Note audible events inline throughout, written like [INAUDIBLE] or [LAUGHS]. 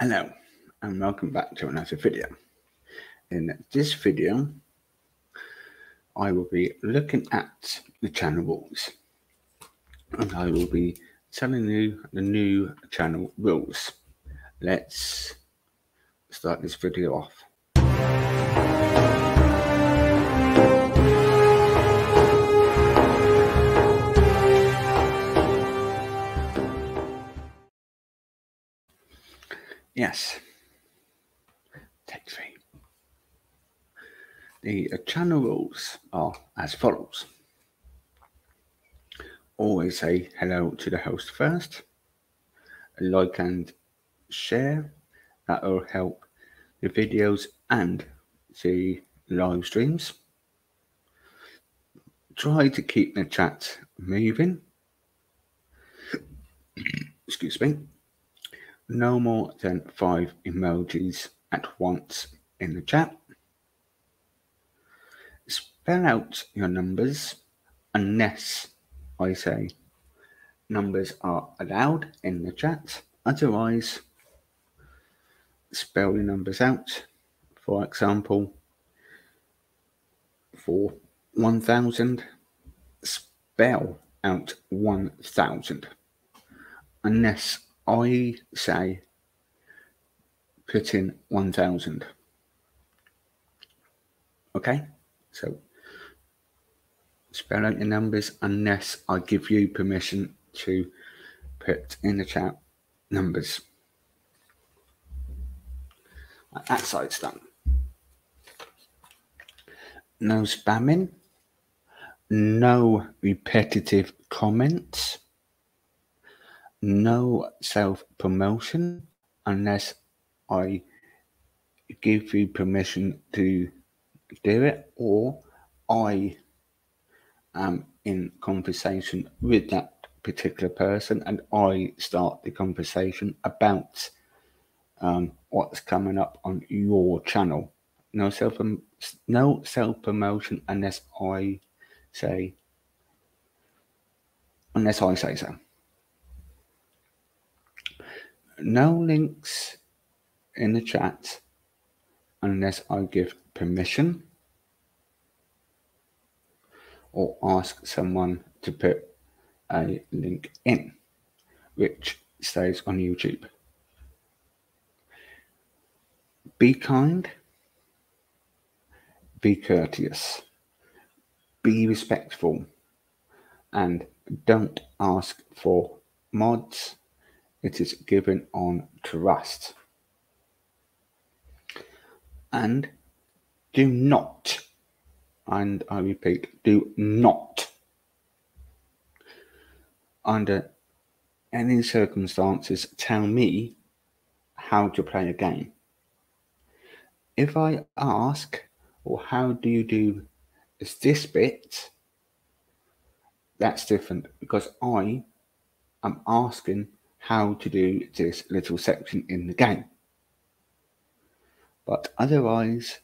Hello and welcome back to another video. In this video, I will be looking at the channel rules and I will be telling you the new channel rules. Let's start this video off. Yes. Take three. The channel rules are as follows. Always say hello to the host first. Like and share. That will help the videos and the live streams. Try to keep the chat moving. [COUGHS] Excuse me no more than five emojis at once in the chat. Spell out your numbers unless I say numbers are allowed in the chat. Otherwise, spell your numbers out. For example, for 1000, spell out 1000 unless I say put in 1000. Okay, so spell out your numbers unless I give you permission to put in the chat numbers. That side's done. No spamming, no repetitive comments no self promotion unless I give you permission to do it or I am in conversation with that particular person and I start the conversation about um, what's coming up on your channel. No self no self promotion unless I say unless I say so no links in the chat unless I give permission or ask someone to put a link in, which stays on YouTube. Be kind, be courteous, be respectful, and don't ask for mods it is given on trust. And do not, and I repeat, do not, under any circumstances, tell me how to play a game. If I ask, or how do you do is this bit, that's different because I am asking how to do this little section in the game. But otherwise,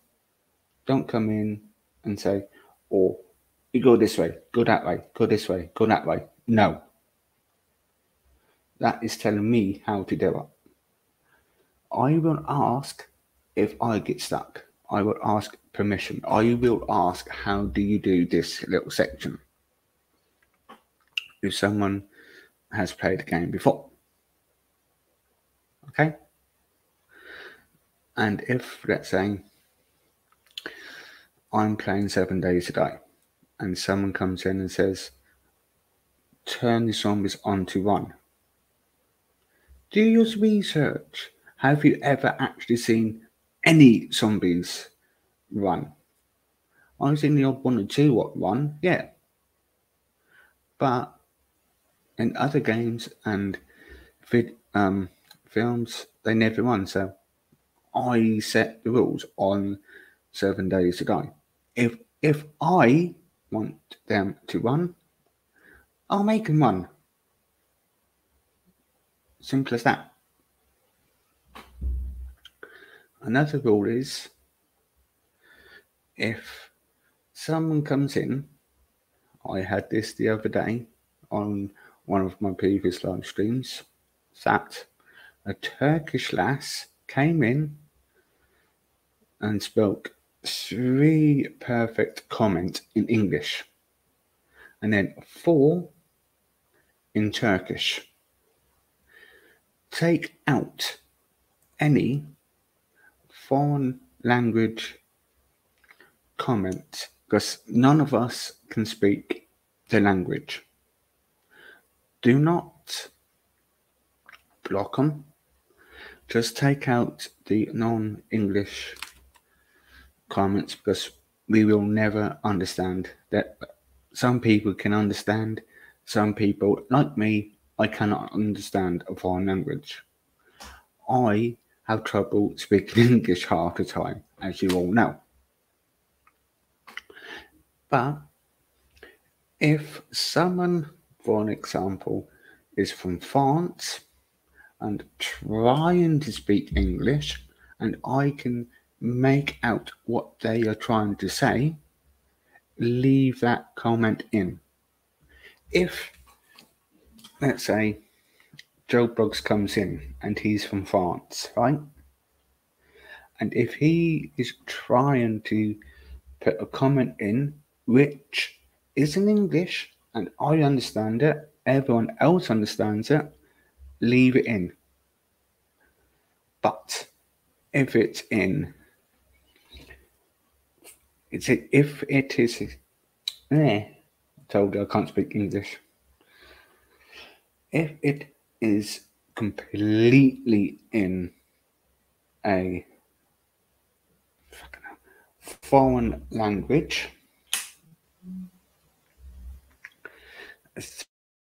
don't come in and say, oh, you go this way, go that way, go this way, go that way. No. That is telling me how to do it. I will ask if I get stuck. I will ask permission. I will ask, how do you do this little section? If someone has played the game before. Okay. And if, let's say, I'm playing Seven Days to Die, and someone comes in and says, turn the zombies on to run. Do your research. Have you ever actually seen any zombies run? I've seen the odd one or two what run, yeah. But in other games and vid, um, films, they never won. So I set the rules on seven days ago. If if I want them to run, I'll make them run. Simple as that. Another rule is if someone comes in, I had this the other day on one of my previous live streams, sat a Turkish lass came in and spoke three perfect comments in English and then four in Turkish. Take out any foreign language comment because none of us can speak the language. Do not block them. Just take out the non English comments because we will never understand that. Some people can understand, some people, like me, I cannot understand a foreign language. I have trouble speaking [LAUGHS] English half the time, as you all know. But if someone, for an example, is from France and trying to speak English, and I can make out what they are trying to say, leave that comment in. If, let's say, Joe Brooks comes in and he's from France, right? And if he is trying to put a comment in which is in English and I understand it, everyone else understands it, leave it in. But if it's in it's if it is eh, told you I can't speak English. If it is completely in a foreign language,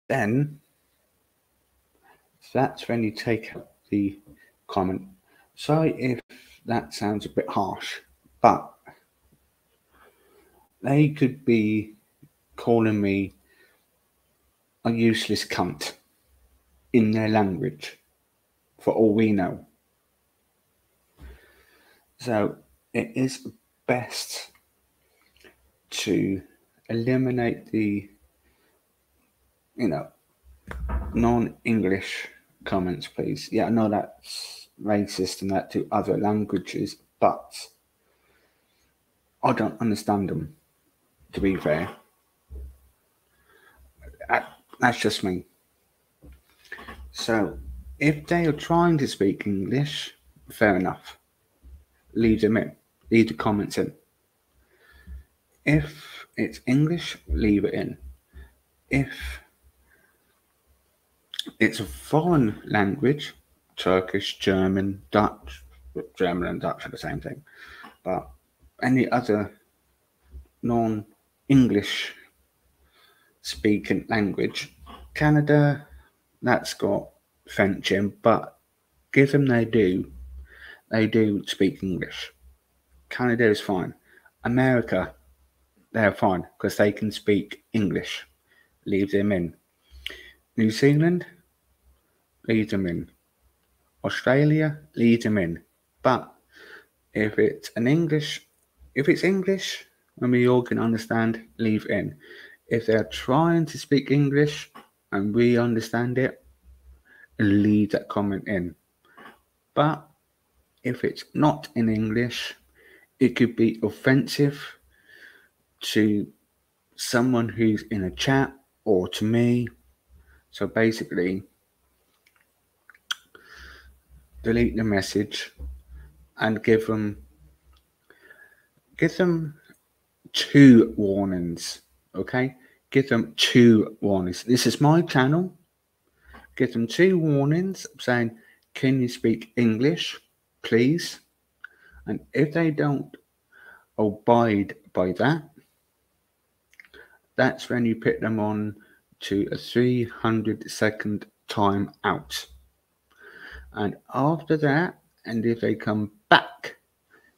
then that's when you take out the comment. Sorry if that sounds a bit harsh, but they could be calling me a useless cunt in their language, for all we know. So it is best to eliminate the, you know, non English comments, please. Yeah, I know that's racist and that to other languages, but I don't understand them to be fair. Uh, that's just me. So, if they are trying to speak English, fair enough. Leave them in. Leave the comments in. If it's English, leave it in. If it's a foreign language, Turkish, German, Dutch, German and Dutch are the same thing, but any other non English speaking language. Canada, that's got French in, but give them they do. They do speak English. Canada is fine. America, they're fine because they can speak English. Leave them in. New Zealand, leave them in. Australia, leave them in. But if it's an English, if it's English, and we all can understand, leave in. If they're trying to speak English and we understand it, leave that comment in. But if it's not in English, it could be offensive to someone who's in a chat or to me. So basically, delete the message and give them give them two warnings. Okay, give them two warnings. This is my channel. Give them two warnings saying, Can you speak English, please? And if they don't abide by that, that's when you put them on to a 300 second time out. And after that, and if they come back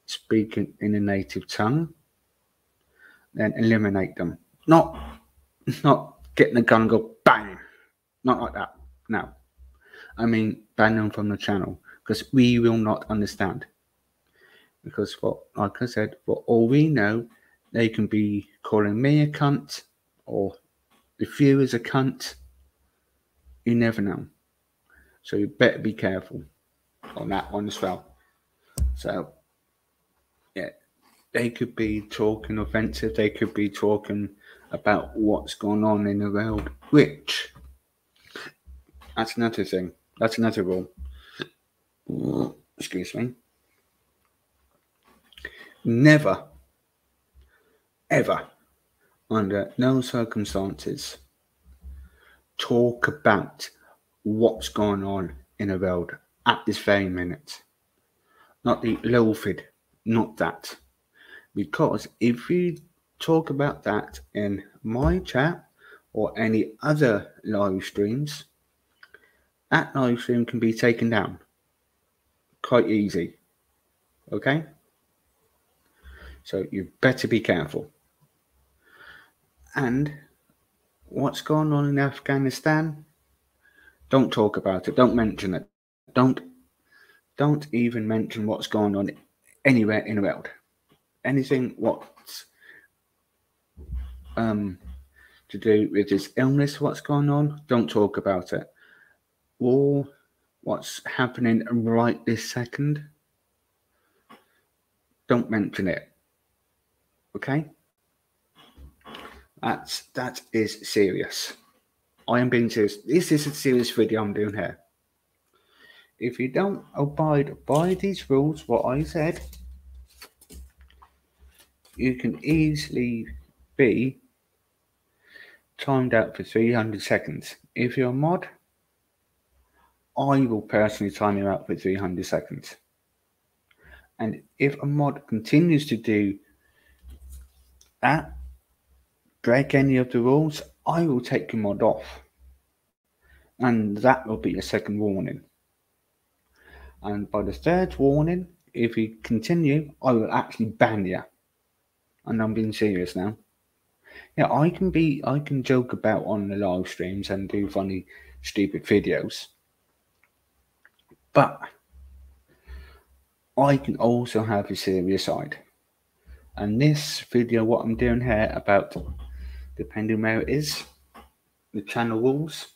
speaking in a native tongue, then eliminate them. Not not getting a gun and go bang. Not like that. No. I mean ban them from the channel because we will not understand. Because for like I said, for all we know, they can be calling me a cunt or the viewers a cunt. You never know. So you better be careful on that one as well. So, yeah, they could be talking offensive. They could be talking about what's going on in the world, which that's another thing. That's another rule. Excuse me. Never, ever, under no circumstances, talk about what's going on in the world at this very minute. Not the loafed, not that. Because if you talk about that in my chat or any other live streams, that live stream can be taken down quite easy. Okay? So you better be careful. And what's going on in Afghanistan? Don't talk about it. Don't mention it. Don't don't even mention what's going on anywhere in the world. Anything what's um to do with this illness, what's going on, don't talk about it. Or what's happening right this second, don't mention it. Okay? That's that is serious. I am being serious. This is a serious video I'm doing here. If you don't abide by these rules, what I said, you can easily be timed out for 300 seconds. If you're a mod, I will personally time you out for 300 seconds. And if a mod continues to do that, break any of the rules, I will take your mod off. And that will be a second warning. And by the third warning, if you continue, I will actually ban you. And I'm being serious now. Yeah, I can be, I can joke about on the live streams and do funny, stupid videos. But I can also have a serious side. And this video, what I'm doing here about, depending where it is, the channel rules,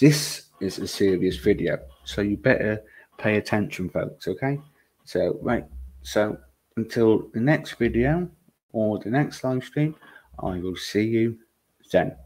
this is a serious video. So you better pay attention, folks, okay? So, right. So until the next video or the next live stream, I will see you then.